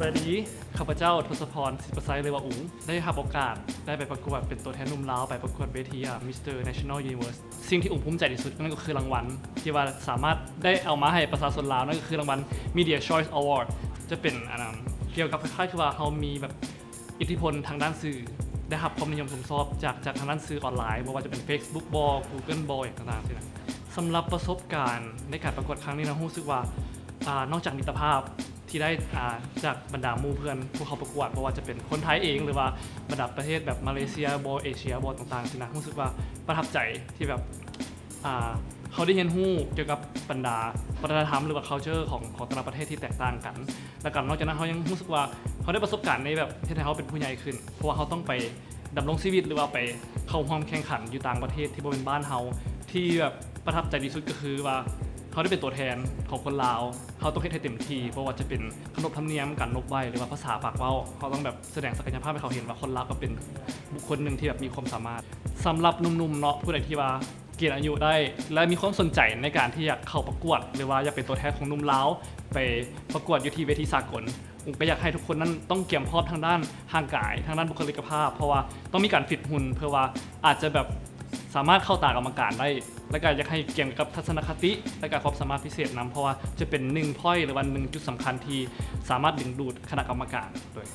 ที่ข้าพเจ้าทศพรสิบประไซเลยว่าอุ๋งได้รับโอกาสได้ไปประกวดเป็นตัวแทนนุ่มลาวไปประกวดเวทีอะ Mr. National Universe สิ่งที่อุ๋งภูมิใจที่สุดนั่นก็คือรางวัล ที่ว่าสามารถได้เอามาให้ประชาชนลาวนั่นก็คือรางวัล Media Choice Award จะเป็นอันนั้นเกี่ยวกับคล้ายๆคือว่าเขามีแบบอิทธิพลทางด้านสื่อได้รับความนิยมชมชอบจากจากทางด้านสื่อออนไลน์ไม่ว่าจะเป็น Facebook บอ Google บออย่างต่างๆที่นะสำหรับประสบการณ์ในการประกวดครั้งนี้นะรู้สึกว่าอานอกจากมิตรภาพ ที่ได้จากบรรดามู่เพื่อนผู้เข้าประกวดไม่ว่าจะเป็นคนไทยเอง หรือว่าบรรดาประเทศแบบมาเลเซียบอลเอเชียบอลต่างๆที่นะรู้สึกว่าประทับใจที่แบบเขาได้เรียนรู้เกี่ยวกับบรรดาวัฒนธรรมหรือว่า culture ของของแต่ละประเทศที่แตกต่างกัน แล้วกันนอกจากนั้นเขายังรู้สึกว่าเขาได้ประสบการณ์ในแบบที่ทำให้เขาเป็นผู้ใหญ่ขึ้น เพราะว่าเขาต้องไปดำรงชีวิตหรือว่าไปเข้าห้องแข่งขันอยู่ต่างประเทศที่บ่เป็นบ้านเขาที่แบบประทับใจที่สุดก็คือว่า เขาได้เป็นตัวแทนของคนลาว เขาต้องเฮ็ดให้เต็มที่เพราะว่าจะเป็นขนบธรรมเนียมการนกใบหรือว่าภาษาปากเว้าเขาต้องแบบแสดงศักยภาพให้เขาเห็นว่าคนลาวก็เป็นบุคคลหนึ่งที่แบบมีความสามารถสำหรับหนุ่มๆเนาะผู้ใดที่ว่าเกณฑ์อายุได้ และมีความสนใจในการที่อยากเข้าประกวด หรือว่าอยากเป็นตัวแทนของหนุ่มลาว ไปประกวดอยู่ที่เวทีสากลผมก็อยากให้ทุกคนนั้นต้องเกี่ยมพร้อมทางด้านร่างกาย ทางด้านบุคลิกภาพ เพราะว่าต้องมีการฟิตหุ่นเพื่อว่าอาจจะแบบสามารถเข้าตากรรมการได้ และก็อยากให้เกี่ยวกับทัศนคติและก็ความสามารถพิเศษนำเพราะว่าจะเป็นหนึ่งพ้อยหรือวันหนึ่งจุดสำคัญที่สามารถดึงดูดคณะกรรมการด้วย